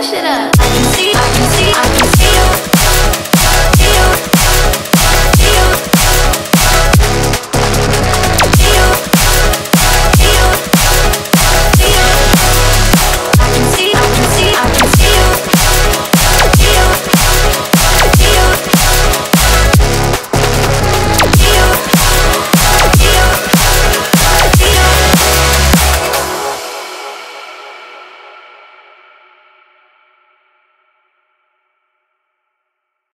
that it up. I can see.